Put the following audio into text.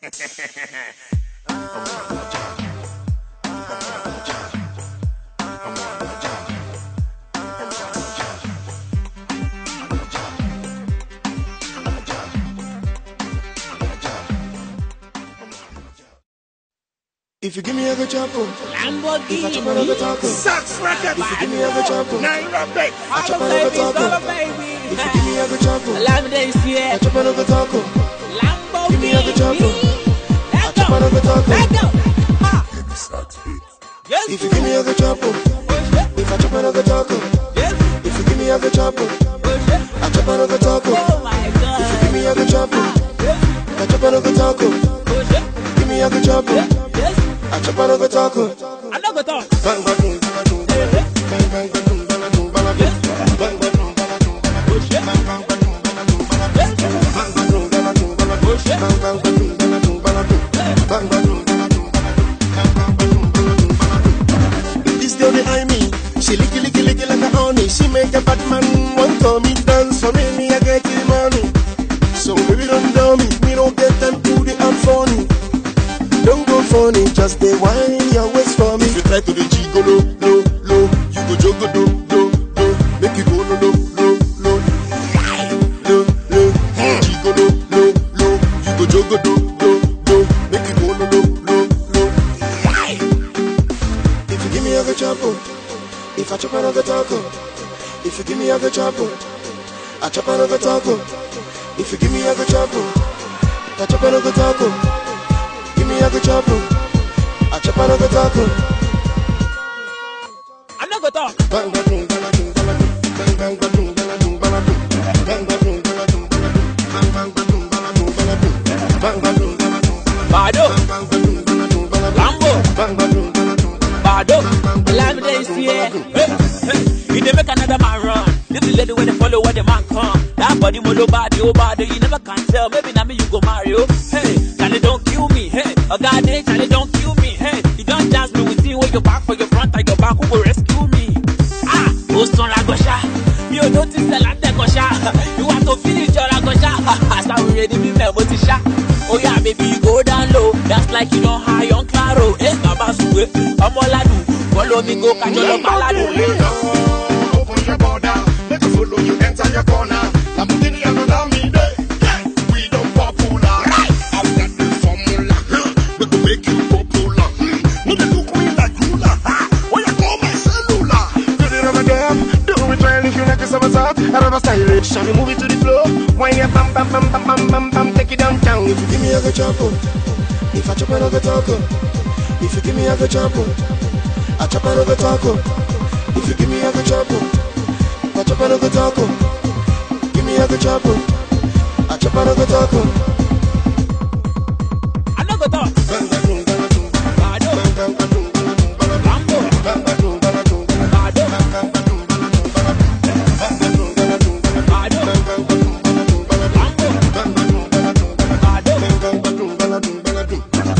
If you give me a good chapel, Lamborghini. if I chop another taco, oh. Sucks record. if you give me a good chapel, Nairobi. I chop another oh. taco. baby. If you give me a good chapel, Lamb I chop another taco. Oh. Lamborghini. Give me a good chapel. I Let chop go. Let go. Ha. Yes. If you give me a good chapel, if I chop another taco, Yes. if you give me a good chapel, I chop another taco. Oh my God. If you give me a good chapel, I chop another taco. Give me a good chapel, Yes. I chop another taco. I'm not talk. Bang bang boom, bang boom, bang bang bang boom, bang boom, bang bang bang boom, bang boom, bang boom, bang bang bang boom, bang boom, bang boom, bang bang boom, bang boom, bang boom, bang bang bang boom, bang boom, make a bad man want to me dance for me, me I get the money. So baby don't dumb me, me don't get them to the I'm funny. Don't go funny, just the wine your waist for me. If you try to the jiggle low, low, low, you go jogo do, do, do. Make you go low, low, low, low, low, low. Jiggle low, low, low, you go jogo do, do, do. Make you go low, low, low, low. If you give me a good chapel, if I chop another taco, if you give me a good I chop another taco. If you give me a good I chop another taco. Give me a good. I chop another taco. I'm not gonna talk. Bang bang boom, bang bang bang bang bang boom, bang boom, bang boom, bang bang boom, bang boom, bang bang boom, bang boom, bang boom, bang bang boom, bang boom, Bado. bang bang boom, bang boom, bang boom, Lambo. bang bang boom, bang boom. Bado. Lamb days here. Hey, hey. You dey make another man run. Little lady when they follow where the man come. That body molo body, oh body, you never can tell. Maybe now me you go marry, oh. Hey, Charlie don't kill me. Hey, a god day, Charlie don't kill me. Hey, you don't dance me with you with your back for your front and your back who will rescue me. Ah, ó sanra gọṣá. Mi ò notice ẹ̀ látẹ̀ gọṣá. Ìwà tó finish jọra gọṣá. Àṣàwòrán ni mímẹ̀ mo ti ṣá. Oh yeah, baby, you go down low. That's like you don't high on claro. Eh, bàbá sùwé, ọmọládùn. Follow me go kájọ lọ gbáládùn. You like. I style it, shall we move it to the floor? Why you bam bam bam bam bam bam bam, take it downtown. If you give me a good chapel, oh. if I chop another taco, oh. if you give me a good chapel, oh. I chop another taco. If you give me a good chapel, I chop another taco. Give me a good chapel, I chop another taco. Mm.